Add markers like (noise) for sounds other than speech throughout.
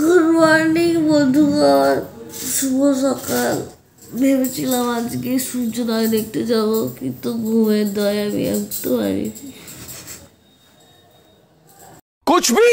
Good morning বন্ধুগণ শুভ সকাল ভেবেছিলাম আজকে সূর্যোদয় দেখতে যাব কিন্তু ঘুমের দয় আমি একটু পারিনি कुछ भी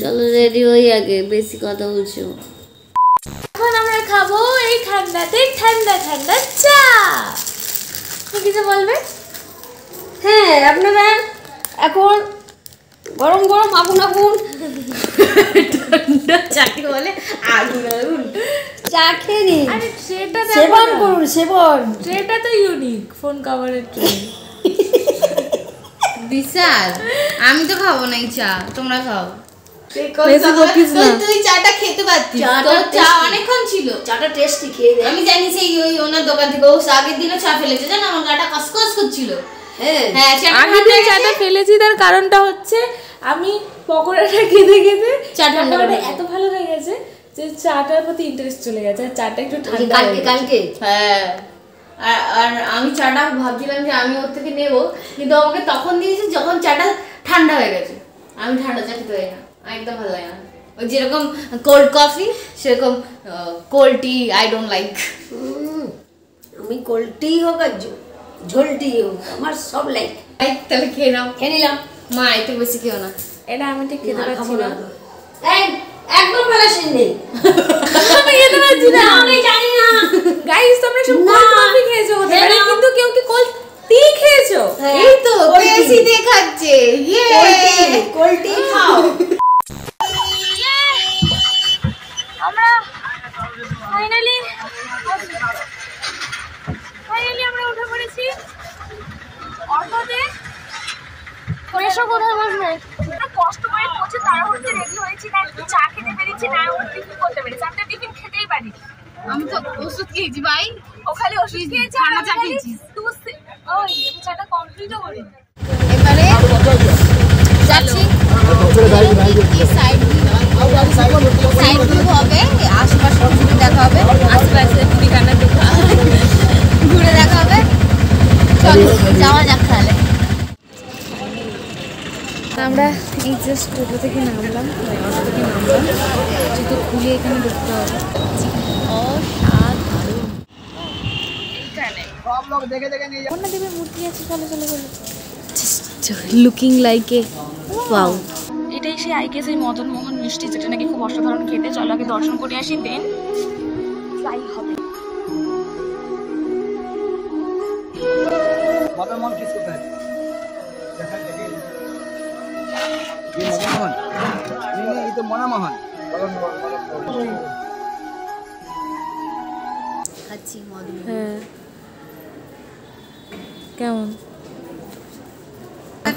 চলো রেডি হই আগে বেশি কথা বলছো। এখন আমরা খাব এই ঠান্ডাতে ঠান্ডা ঠান্ডা চা। কিছু বলবে? হ্যাঁ আপনারা এখন গরম গরম আগুন আগুন। চাকে বলে? আগুন আগুন। চা খেয়ে নিন। আরে ট্রেটা সেবন করুন সেবন। ট্রেটা তো ইউনিক ফোন কভারের ট্রে বিশাল আমি তো খাব না চা। তোমরা খাও। বেশি বকিস না। তুই- তুই চাটা খেতে পারতিস। তোর চা অনেকক্ষণ ছিল। চাটা টেস্টি খেয়ে দেয় আমি জানি সেই ওই ওনার দোকান থেকে। ও আগের দিনও চা ফেলেছে। জানো আমার গাটা কসকস করছিল। হ্যাঁ। হ্যাঁ আগের দিন চাটা ফেলেছি তার কারণটা হচ্ছে আমি পকোড়াটা খেতে খেতে চা ঠান্ডা এত ভালো হয়ে গেছে যে চাটার প্রতি ইন্টারেস্ট চলে গেছে আর চাটা একটু ঠান্ডা কালকে কালকে? হ্যাঁ। আর আর আমি চাটা ভাবছিলাম যে আমি ওর থেকে নেব কিন্তু আমাকে তখন দিয়েছে যখন চাটা ঠান্ডা হয়ে গেছে। আমি ঠান্ডা চা খেতে পারি না একদম ভালো লাগে না। ওই যেরকম কোল্ড কফি সেরকম cold tea I don't like আমি কোল্টি হোক আর ঝোল ঝোলটি হোক আমার সব লাইক লাইক তাহলে খেয়ে নাও। খেয়ে নিলাম। মা একটু বেশি খেও না। এটা আমি ঠিক খেতে পারছি না। একদম ফেলাসিন নেই আমি খেতে পারছি না। আমি জানি গাইস তোমরা সব। কোল্ড কফি খেয়েছো হতে পারে খেলাম। কিন্তু কেউ কি কোল্ড টি খেয়েছো? হ্যাঁ, এই তো। বেশি দেখাচ্ছে ইয়ে কোল্টি কোল্টি খাও। আমরা ফাইনালি ফাইনালি আমরা উঠে পড়েছি। অটোতে। মেশো কোথায় বসবে? কষ্ট করে পৌঁছে তাড়াহুড়োতে রেডি হয়েছি। না চা খেতে পেরেছি না ওর টিফিন করতে পেরেছি। আমরা টিফিন খেতেই পারি আমি তো ওষুধ খেয়েছি ভাই। ও খালি ওষুধ খেয়েছে আমি খালি দুধ ওই চাটা কমপ্লিটও করিনি। এবারে যাচ্ছি। সাইড সাইড হবে আশেপাশে ঘুরে দেখা হবে আশেপাশে মুড়ি দেখা ঘুরে দেখা হবে চলো যাওয়া যাক তাহলে আমরা এই জাস্ট টোটো থেকে নামলাম থেকে নামলাম জুতো খুলে এখানে ঢুকতে হবে অন্য দেবের মূর্তি আছে চলো চলো চলো লুকিং লাইক এ ওয়াও এটাই সেই আইকে সেই মদন মোহন মিষ্টি যেটা নাকি খুব অসাধারণ খেতে চলো আগে দর্শন করে আসি দেন ফ্লাই হবে मदन मोहन किसको कहते हैं ये मदन मोहन नहीं नहीं ये तो मना मोहन খাচ্ছি মদন হ্যাঁ। কেমন?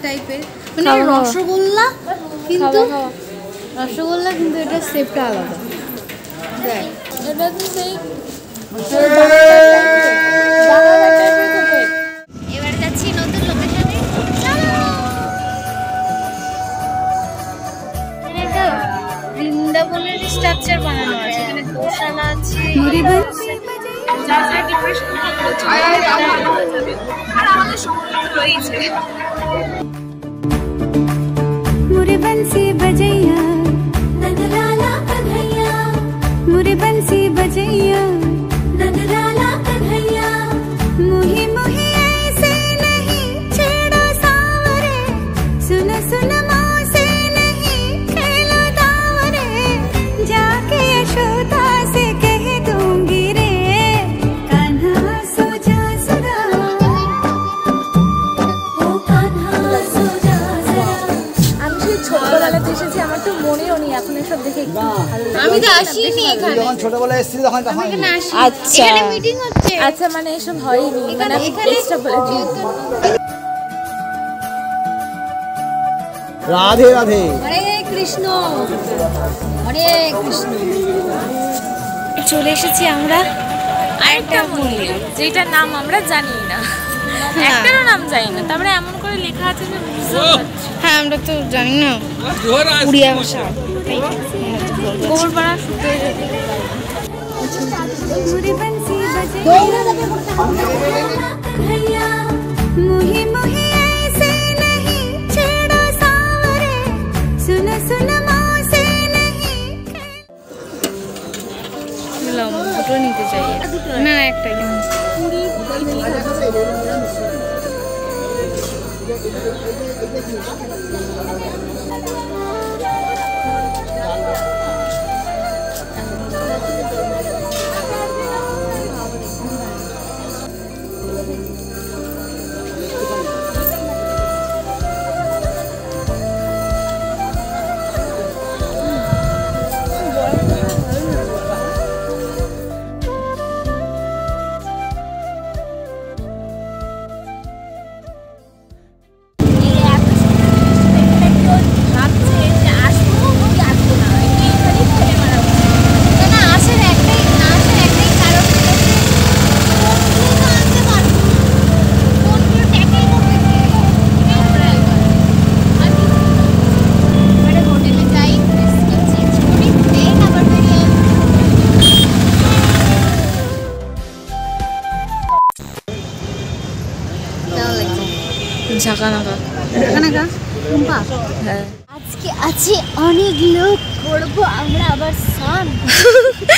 টাইপের মানে। রসগোল্লা কিন্তু রসগোল্লা কিন্তু এটা শেপটা আলাদা। এটা তো সেই ডিপ্রেশন আর আমাদের সমর্থন রয়েছে মুরে বনসি বজাইয়া নন্দলালা কন্হैया মুরে বনসি বজাইয়া নন্দলালা কন্হैया আসিনি এখানে। যখন ছোটবেলায় এসেছিলি তখন তখন এখানে আসি আচ্ছা। এখানে মিটিং হচ্ছে। আচ্ছা মানে এসব হয়নি। মানে এক্সট্রা বলে রাধে রাধে। হরে কৃষ্ণ। হরে কৃষ্ণ। চলে এসেছি আমরা আরেকটা মন্দির যেটার নাম আমরা জানি না। একটারও নাম জানি না। তারপরে এমন করে লেখা আছে যে হ্যাঁ আমরা তো জানি না। উড়িয়া ভাষা। গোবরপাড়া শুদ্ধ मुरे बंसी बजैया कन्हैया मुहे मुहे ऐसे नहीं छेड़ो सावरे सुन सुन से नहीं নিলাম দুটো নিতে চাই না একটাই ঝাঁকানাকা। হ্যাঁ। আজকে আছে অনেক লোক করব আমরা আবার সান। (laughs)